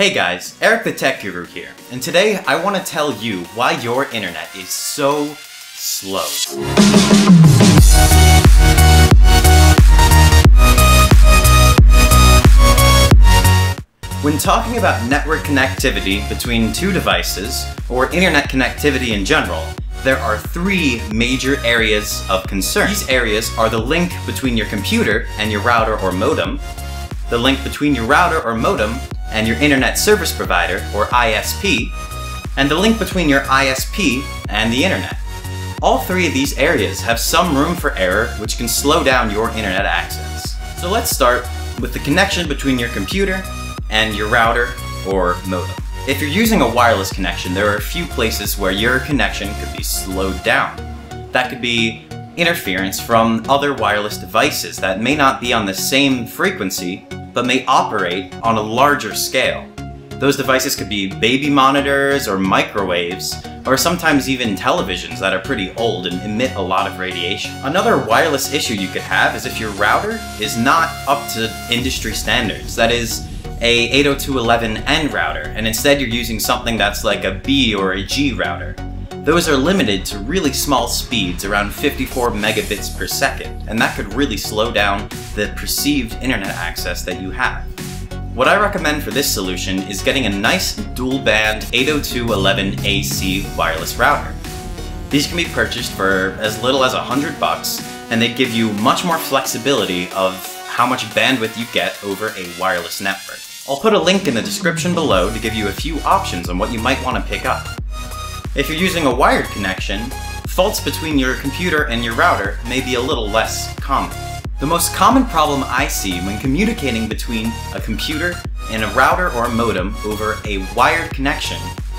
Hey guys, Eric the Tech Guru here, and today I want to tell you why your internet is so slow. When talking about network connectivity between two devices, or internet connectivity in general, there are three major areas of concern. These areas are the link between your computer and your router or modem, the link between your router or modem and your Internet Service Provider, or ISP, and the link between your ISP and the Internet. All three of these areas have some room for error which can slow down your Internet access. So let's start with the connection between your computer and your router or modem. If you're using a wireless connection, there are a few places where your connection could be slowed down. That could be interference from other wireless devices that may not be on the same frequency, but may operate on a larger scale. Those devices could be baby monitors or microwaves, or sometimes even televisions that are pretty old and emit a lot of radiation. Another wireless issue you could have is if your router is not up to industry standards. That is, a 802.11n router, and instead you're using something that's like a B or a G router. Those are limited to really small speeds, around 54 megabits per second, and that could really slow down the perceived internet access that you have. What I recommend for this solution is getting a nice dual-band 802.11ac wireless router. These can be purchased for as little as 100 bucks, and they give you much more flexibility of how much bandwidth you get over a wireless network. I'll put a link in the description below to give you a few options on what you might want to pick up. If you're using a wired connection, faults between your computer and your router may be a little less common. The most common problem I see when communicating between a computer and a router or modem over a wired connection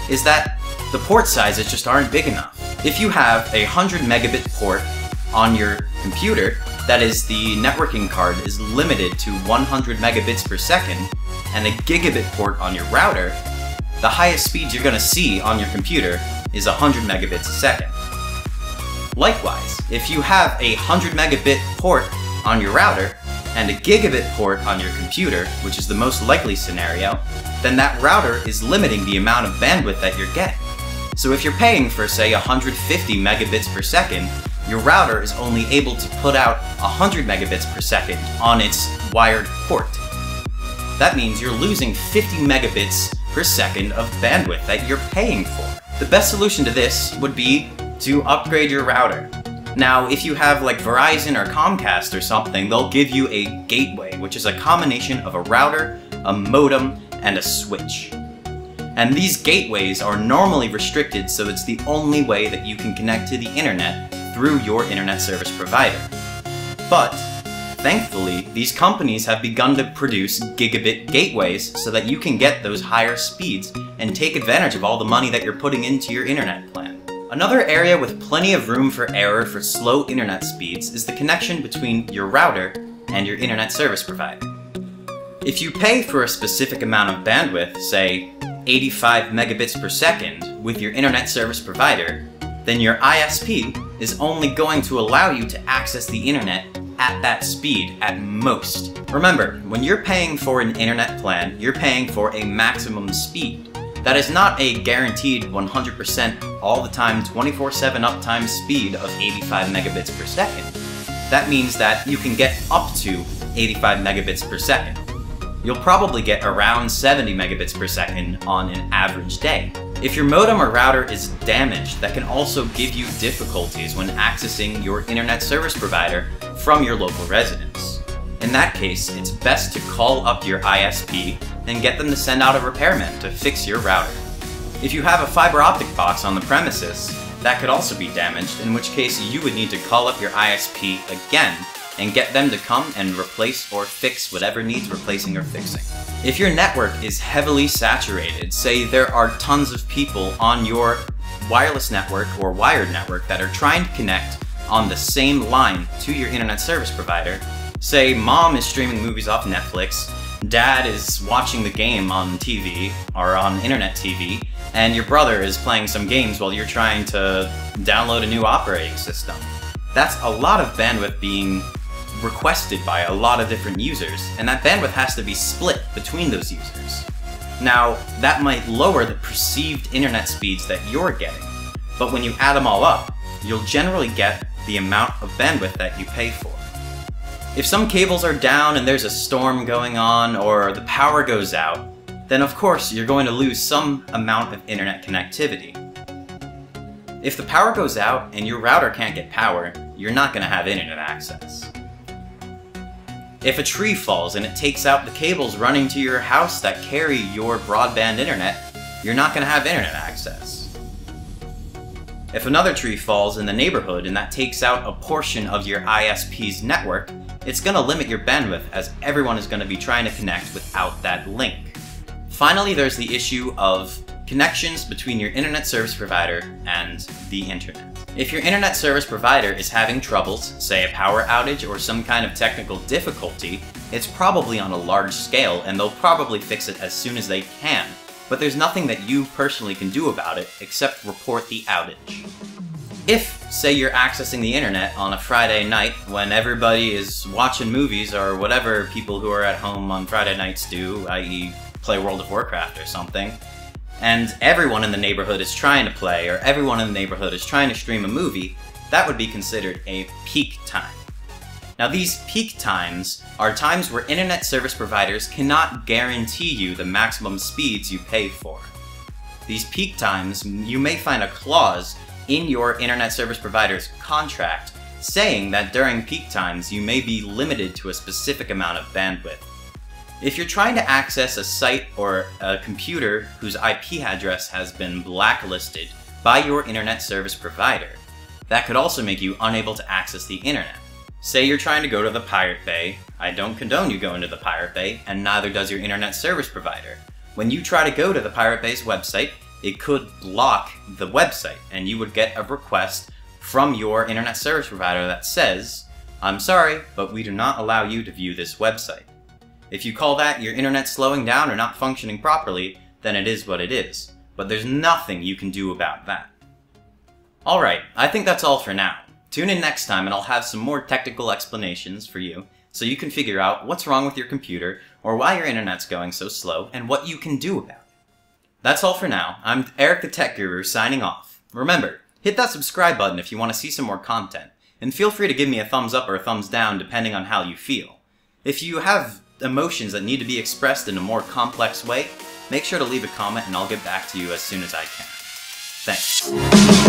is that the port sizes just aren't big enough. If you have a 100 megabit port on your computer, that is, the networking card is limited to 100 megabits per second, and a gigabit port on your router, the highest speeds you're going to see on your computer is 100 megabits a second. Likewise, if you have a 100 megabit port on your router and a gigabit port on your computer, which is the most likely scenario, then that router is limiting the amount of bandwidth that you're getting. So if you're paying for, say, 150 megabits per second, your router is only able to put out 100 megabits per second on its wired port. That means you're losing 50 megabits per second of bandwidth that you're paying for. The best solution to this would be to upgrade your router. Now, if you have like Verizon or Comcast or something, they'll give you a gateway, which is a combination of a router, a modem, and a switch. And these gateways are normally restricted so it's the only way that you can connect to the internet through your internet service provider. But Thankfully, these companies have begun to produce gigabit gateways so that you can get those higher speeds and take advantage of all the money that you're putting into your internet plan. Another area with plenty of room for error for slow internet speeds is the connection between your router and your internet service provider. If you pay for a specific amount of bandwidth, say 85 megabits per second, with your internet service provider, then your ISP is only going to allow you to access the internet at that speed at most. Remember, when you're paying for an internet plan, you're paying for a maximum speed. That is not a guaranteed 100% all the time 24-7 uptime speed of 85 megabits per second. That means that you can get up to 85 megabits per second. You'll probably get around 70 megabits per second on an average day. If your modem or router is damaged, that can also give you difficulties when accessing your internet service provider from your local residence. In that case, it's best to call up your ISP and get them to send out a repairman to fix your router. If you have a fiber optic box on the premises, that could also be damaged, in which case you would need to call up your ISP again and get them to come and replace or fix whatever needs replacing or fixing. If your network is heavily saturated, say there are tons of people on your wireless network or wired network that are trying to connect on the same line to your internet service provider, say mom is streaming movies off Netflix, dad is watching the game on TV or on internet TV, and your brother is playing some games while you're trying to download a new operating system. That's a lot of bandwidth being requested by a lot of different users, and that bandwidth has to be split between those users. Now, that might lower the perceived internet speeds that you're getting, but when you add them all up, you'll generally get the amount of bandwidth that you pay for. If some cables are down and there's a storm going on, or the power goes out, then of course you're going to lose some amount of internet connectivity. If the power goes out and your router can't get power, you're not going to have internet access. If a tree falls and it takes out the cables running to your house that carry your broadband internet, you're not going to have internet access. If another tree falls in the neighborhood and that takes out a portion of your ISP's network, it's going to limit your bandwidth as everyone is going to be trying to connect without that link. Finally, there's the issue of connections between your internet service provider and the internet. If your internet service provider is having troubles, say a power outage or some kind of technical difficulty, it's probably on a large scale and they'll probably fix it as soon as they can. But there's nothing that you personally can do about it except report the outage. If, say, you're accessing the internet on a Friday night when everybody is watching movies or whatever people who are at home on Friday nights do, i.e., play World of Warcraft or something, and everyone in the neighborhood is trying to play, or everyone in the neighborhood is trying to stream a movie, that would be considered a peak time. Now these peak times are times where internet service providers cannot guarantee you the maximum speeds you pay for. These peak times, you may find a clause in your internet service provider's contract saying that during peak times you may be limited to a specific amount of bandwidth. If you're trying to access a site or a computer whose IP address has been blacklisted by your internet service provider, that could also make you unable to access the internet. Say you're trying to go to the Pirate Bay, I don't condone you going to the Pirate Bay, and neither does your internet service provider. When you try to go to the Pirate Bay's website, it could block the website, and you would get a request from your internet service provider that says, I'm sorry, but we do not allow you to view this website. If you call that your internet slowing down or not functioning properly, then it is what it is. But there's nothing you can do about that. Alright, I think that's all for now. Tune in next time and I'll have some more technical explanations for you, so you can figure out what's wrong with your computer, or why your internet's going so slow, and what you can do about it. That's all for now. I'm Eric the Tech Guru signing off. Remember, hit that subscribe button if you want to see some more content, and feel free to give me a thumbs up or a thumbs down depending on how you feel. If you have emotions that need to be expressed in a more complex way, make sure to leave a comment and I'll get back to you as soon as I can. Thanks.